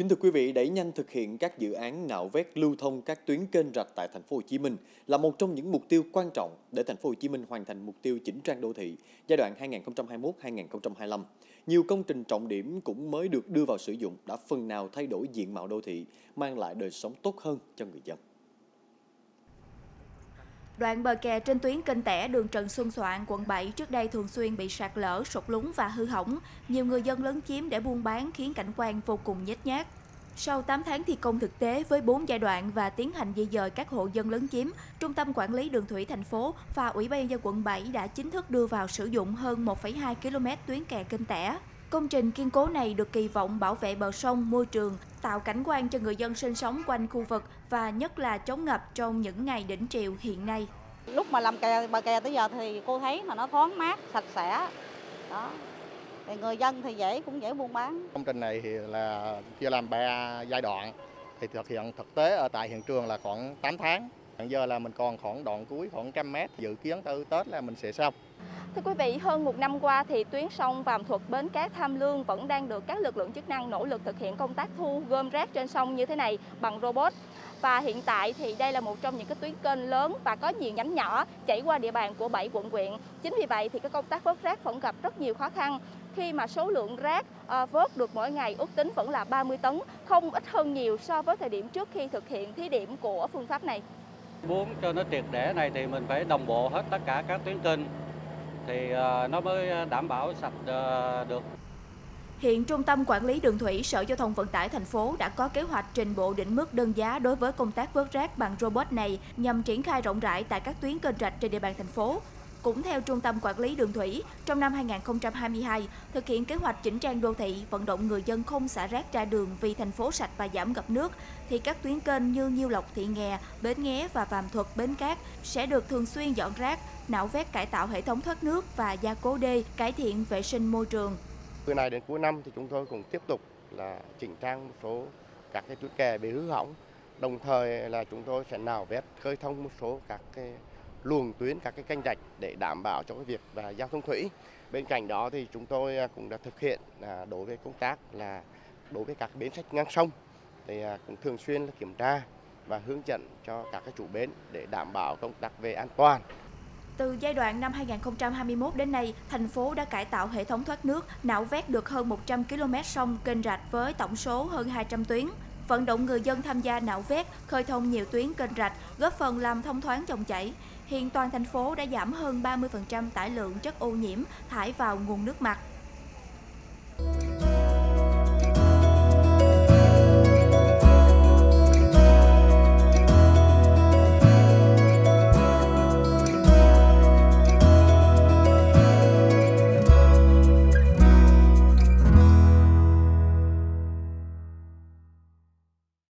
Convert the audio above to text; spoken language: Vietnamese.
Kính thưa quý vị, đẩy nhanh thực hiện các dự án nạo vét lưu thông các tuyến kênh rạch tại thành phố Hồ Chí Minh là một trong những mục tiêu quan trọng để thành phố Hồ Chí Minh hoàn thành mục tiêu chỉnh trang đô thị giai đoạn 2021-2025. Nhiều công trình trọng điểm cũng mới được đưa vào sử dụng đã phần nào thay đổi diện mạo đô thị, mang lại đời sống tốt hơn cho người dân. Đoạn bờ kè trên tuyến kênh tẻ đường Trần Xuân Soạn, quận 7 trước đây thường xuyên bị sạt lở, sụt lún và hư hỏng. Nhiều người dân lấn chiếm để buôn bán khiến cảnh quan vô cùng nhếch nhác. Sau 8 tháng thi công thực tế với 4 giai đoạn và tiến hành di dời các hộ dân lấn chiếm, Trung tâm Quản lý Đường thủy thành phố và Ủy ban nhân dân quận 7 đã chính thức đưa vào sử dụng hơn 1,2 km tuyến kè kênh tẻ. Công trình kiên cố này được kỳ vọng bảo vệ bờ sông, môi trường, tạo cảnh quan cho người dân sinh sống quanh khu vực và nhất là chống ngập trong những ngày đỉnh triều hiện nay. Lúc mà làm kè bờ kè tới giờ thì cô thấy là nó thoáng mát, sạch sẽ. Đó. Thì người dân thì dễ cũng dễ buôn bán. Công trình này thì là chia làm ba giai đoạn thì thực hiện thực tế ở tại hiện trường là khoảng 8 tháng. Hiện giờ là mình còn khoảng đoạn cuối khoảng trăm mét, dự kiến tới Tết là mình sẽ xong. Thưa quý vị, hơn một năm qua thì tuyến sông Vàm Thuật Bến Cát Tham Lương vẫn đang được các lực lượng chức năng nỗ lực thực hiện công tác thu gom rác trên sông như thế này bằng robot. Và hiện tại thì đây là một trong những cái tuyến kênh lớn và có nhiều nhánh nhỏ chảy qua địa bàn của 7 quận huyện. Chính vì vậy thì cái công tác vớt rác vẫn gặp rất nhiều khó khăn khi mà số lượng rác ờ, vớt được mỗi ngày ước tính vẫn là 30 tấn, không ít hơn nhiều so với thời điểm trước khi thực hiện thí điểm của phương pháp này. Muốn cho nó triệt để này thì mình phải đồng bộ hết tất cả các tuyến kênh thì ờ, nó mới đảm bảo sạch ờ, được. Hiện Trung tâm Quản lý Đường thủy, Sở Giao thông Vận tải thành phố đã có kế hoạch trình bộ định mức đơn giá đối với công tác vớt rác bằng robot này nhằm triển khai rộng rãi tại các tuyến kênh rạch trên địa bàn thành phố. Cũng theo Trung tâm Quản lý Đường thủy, trong năm 2022, thực hiện kế hoạch chỉnh trang đô thị, vận động người dân không xả rác ra đường vì thành phố sạch và giảm ngập nước, thì các tuyến kênh như Nhiêu Lộc, Thị Nghè, Bến Nghé và Vàm Thuật, Bến Cát sẽ được thường xuyên dọn rác, nạo vét cải tạo hệ thống thoát nước và gia cố đê, cải thiện vệ sinh môi trường. Từ này đến cuối năm thì chúng tôi cũng tiếp tục là chỉnh trang một số các cái tuyến kè bị hư hỏng, đồng thời là chúng tôi sẽ nạo vét khơi thông một số các cái luồng tuyến các cái kênh rạch để đảm bảo cho cái việc và giao thông thủy. Bên cạnh đó thì chúng tôi à, cũng đã thực hiện à, đối với công tác là đối với các bến khách ngang sông thì à, cũng thường xuyên là kiểm tra và hướng dẫn cho các cái chủ bến để đảm bảo công tác về an toàn. Từ giai đoạn năm 2021 đến nay, thành phố đã cải tạo hệ thống thoát nước, nạo vét được hơn 100 km sông kênh rạch với tổng số hơn 200 tuyến vận động người dân tham gia nạo vét, khơi thông nhiều tuyến kênh rạch, góp phần làm thông thoáng dòng chảy. Hiện toàn thành phố đã giảm hơn 30% tải lượng chất ô nhiễm thải vào nguồn nước mặt.